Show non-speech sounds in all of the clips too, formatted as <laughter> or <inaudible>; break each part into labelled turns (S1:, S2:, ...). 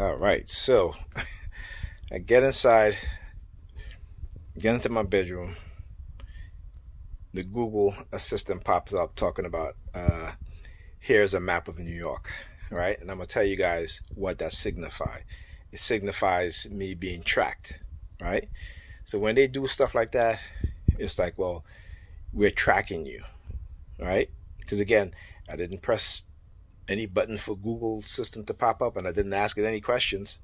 S1: All right, so <laughs> I get inside, get into my bedroom. The Google Assistant pops up talking about uh, here's a map of New York, right? And I'm gonna tell you guys what that signifies. It signifies me being tracked, right? So when they do stuff like that, it's like, well, we're tracking you, right? Because again, I didn't press any button for Google Assistant to pop up, and I didn't ask it any questions.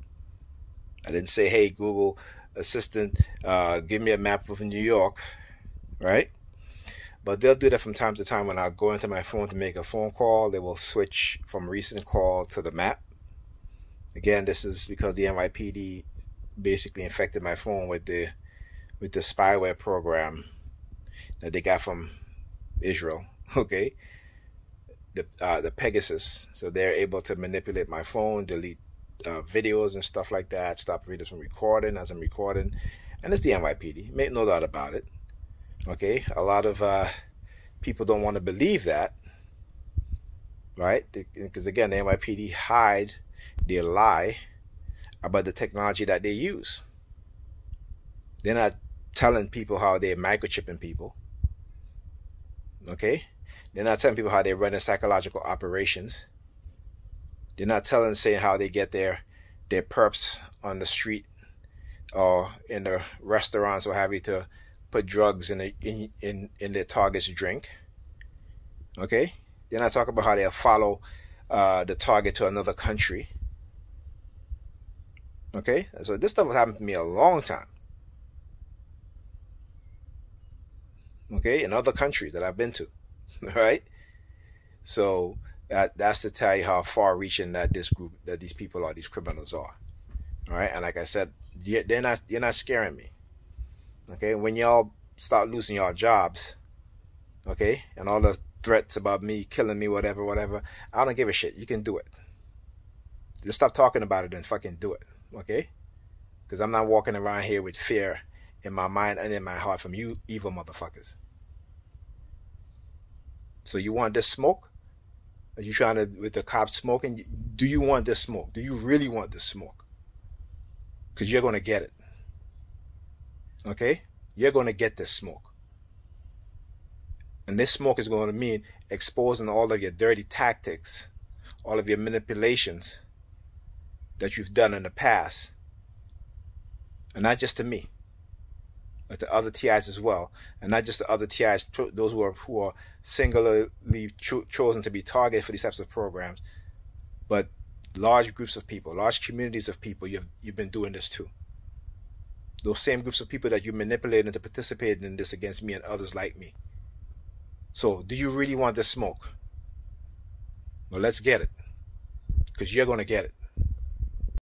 S1: I didn't say, "Hey Google Assistant, uh, give me a map of New York," right? But they'll do that from time to time when I go into my phone to make a phone call. They will switch from recent call to the map. Again, this is because the NYPD basically infected my phone with the with the spyware program that they got from Israel. <laughs> Okay, the uh, the Pegasus, so they're able to manipulate my phone, delete uh, videos and stuff like that, stop videos from recording as I'm recording, and it's the NYPD. Make no doubt about it. Okay, a lot of uh, people don't want to believe that, right? Because again, the NYPD hide their lie about the technology that they use. They're not telling people how they're microchipping people. Okay? They're not telling people how they run their psychological operations. They're not telling, saying how they get their their perps on the street or in the restaurants or have you to put drugs in, the, in in in their target's drink. Okay, they're not talking about how they'll follow uh, the target to another country. Okay, so this stuff has happened to me a long time. Okay, in other countries that I've been to. <laughs> right? So that that's to tell you how far-reaching that this group, that these people are, these criminals are. All right, and like I said, they're not you're not scaring me. Okay, when y'all start losing your jobs, okay, and all the threats about me killing me, whatever, whatever, I don't give a shit. You can do it. Just stop talking about it and fucking do it, okay? Because I'm not walking around here with fear in my mind and in my heart from you evil motherfuckers. So you want this smoke? Are you trying to with the cops smoking? Do you want this smoke? Do you really want this smoke? Because you're gonna get it. Okay? You're gonna get this smoke. And this smoke is going to mean exposing all of your dirty tactics, all of your manipulations that you've done in the past. And not just to me the other TIs as well, and not just the other TIs, those who are who are singularly cho- chosen to be targeted for these types of programs, but large groups of people, large communities of people. You've you've been doing this too. Those same groups of people that you manipulated into participating in this against me and others like me. So, do you really want this smoke? Well, let's get it, because you're going to get it.